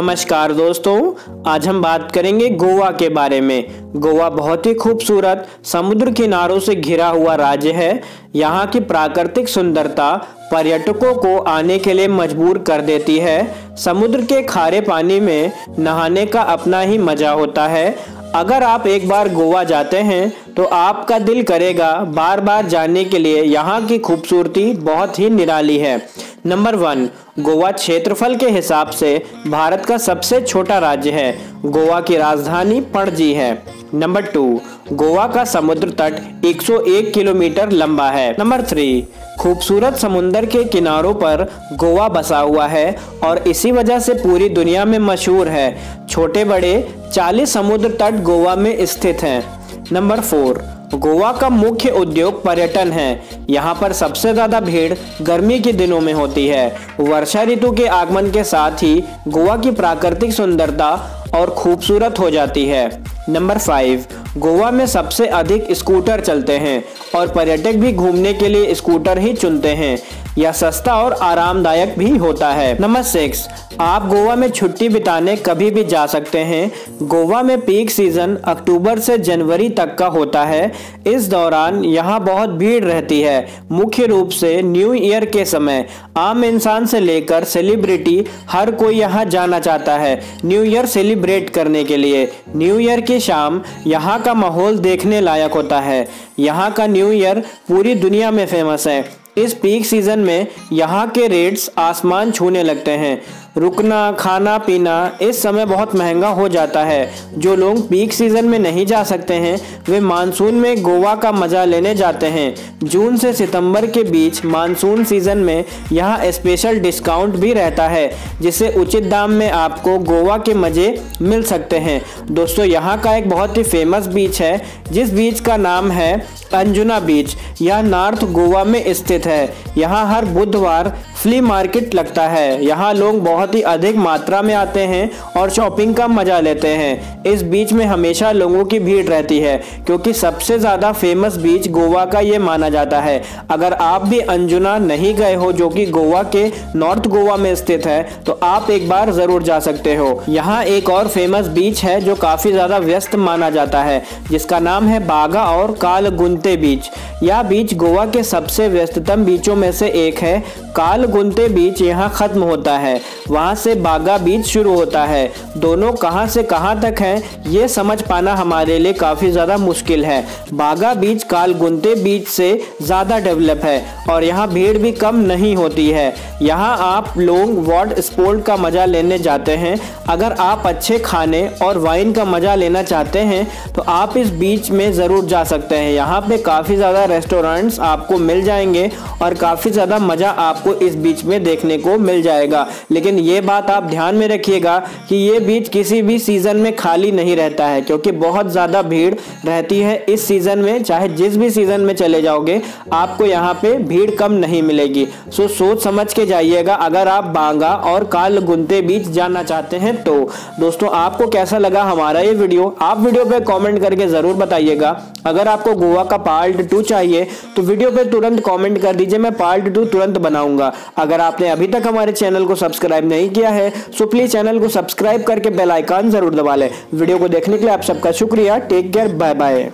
नमस्कार दोस्तों, आज हम बात करेंगे गोवा के बारे में। गोवा बहुत ही खूबसूरत, समुद्र किनारों से घिरा हुआ राज्य है। यहाँ की प्राकृतिक सुंदरता पर्यटकों को आने के लिए मजबूर कर देती है। समुद्र के खारे पानी में नहाने का अपना ही मज़ा होता है। अगर आप एक बार गोवा जाते हैं तो आपका दिल करेगा बार बार जाने के लिए यहाँ की खूबसूरती बहुत ही निराली है। नंबर वन गोवा क्षेत्रफल के हिसाब से भारत का सबसे छोटा राज्य है। गोवा की राजधानी पणजी है। नंबर टू गोवा का समुद्र तट 101 किलोमीटर लंबा है। नंबर थ्री खूबसूरत समुन्दर के किनारों पर गोवा बसा हुआ है और इसी वजह से पूरी दुनिया में मशहूर है। छोटे बड़े 40 समुद्र तट गोवा में स्थित हैं। नंबर फोर गोवा का मुख्य उद्योग पर्यटन है। यहाँ पर सबसे ज़्यादा भीड़ गर्मी के दिनों में होती है। वर्षा ऋतु के आगमन के साथ ही गोवा की प्राकृतिक सुंदरता और खूबसूरत हो जाती है। नंबर फाइव गोवा में सबसे अधिक स्कूटर चलते हैं और पर्यटक भी घूमने के लिए स्कूटर ही चुनते हैं। यह सस्ता और आरामदायक भी होता है। नंबर सिक्स आप गोवा में छुट्टी बिताने कभी भी जा सकते हैं। गोवा में पीक सीज़न अक्टूबर से जनवरी तक का होता है। इस दौरान यहाँ बहुत भीड़ रहती है। मुख्य रूप से न्यू ईयर के समय आम इंसान से लेकर सेलिब्रिटी हर कोई यहाँ जाना चाहता है। न्यू ईयर सेलिब्रेट करने के लिए। न्यू ईयर की शाम यहाँ का माहौल देखने लायक होता है। यहाँ का न्यू ईयर पूरी दुनिया में फ़ेमस है। इस पीक सीज़न में यहाँ के रेट्स आसमान छूने लगते हैं। रुकना, खाना, पीना इस समय बहुत महँगा हो जाता है। जो लोग पीक सीज़न में नहीं जा सकते हैं, वे मानसून में गोवा का मज़ा लेने जाते हैं। जून से सितंबर के बीच मानसून सीज़न में यहाँ स्पेशल डिस्काउंट भी रहता है जिससे उचित दाम में आपको गोवा के मज़े मिल सकते हैं। दोस्तों, यहाँ का एक बहुत ही फ़ेमस बीच है, जिस बीच का नाम है अंजुना बीच यह नॉर्थ गोवा में स्थित है। यहाँ हर बुधवार फ्ली मार्केट लगता है। यहाँ लोग बहुत ही अधिक मात्रा में आते हैं और शॉपिंग का मज़ा लेते हैं। इस बीच में हमेशा लोगों की भीड़ रहती है, क्योंकि सबसे ज़्यादा फ़ेमस बीच गोवा का ये माना जाता है। अगर आप भी अंजुना नहीं गए हो, जो कि गोवा के नॉर्थ गोवा में स्थित है तो आप एक बार ज़रूर जा सकते हो। यहाँ एक और फ़ेमस बीच है, जो काफ़ी ज़्यादा व्यस्त माना जाता है, जिसका नाम है बागा और काल गुंते बीच। यह बीच गोवा के सबसे व्यस्ततम बीचों में से एक है। काल गुंते बीच यहाँ खत्म होता है। वहाँ से बागा बीच शुरू होता है। दोनों कहाँ से कहाँ तक हैं, ये समझ पाना हमारे लिए काफ़ी ज़्यादा मुश्किल है। बागा बीच काल गुंते बीच से ज़्यादा डेवलप है और यहाँ भीड़ भी कम नहीं होती है। यहाँ आप लोग वाटर स्पोर्ट का मज़ा लेने जाते हैं। अगर आप अच्छे खाने और वाइन का मज़ा लेना चाहते हैं तो आप इस बीच में ज़रूर जा सकते हैं। यहाँ पे काफ़ी ज़्यादा रेस्टोरेंट्स आपको मिल जाएँगे और काफ़ी ज़्यादा मज़ा आपको इस बीच में देखने को मिल जाएगा। लेकिन ये बात आप ध्यान में रखिएगा कि ये बीच किसी भी सीज़न में खाली नहीं रहता है, क्योंकि बहुत ज़्यादा भीड़ रहती है इस सीज़न में, चाहे जिस भी सीज़न में चले जाओगे, आपको यहाँ पे भीड़ कम नहीं मिलेगी। सो सोच समझ के जाइएगा, अगर आप बांगा और काल गुंते बीच जाना चाहते हैं तो। दोस्तों, आपको कैसा लगा हमारा ये वीडियो? आप वीडियो पे कमेंट करके ज़रूर बताइएगा। अगर आपको गोवा का पार्ट टू चाहिए तो वीडियो पे तुरंत कमेंट कर दीजिए, मैं पार्ट टू तुरंत बनाऊँगा। अगर आपने अभी तक हमारे चैनल को सब्सक्राइब नहीं किया है तो प्लीज़ चैनल को सब्सक्राइब करके बेलाइकॉन ज़रूर दबा लें। वीडियो को देखने के लिए आप सबका शुक्रिया टेक केयर बाय बाय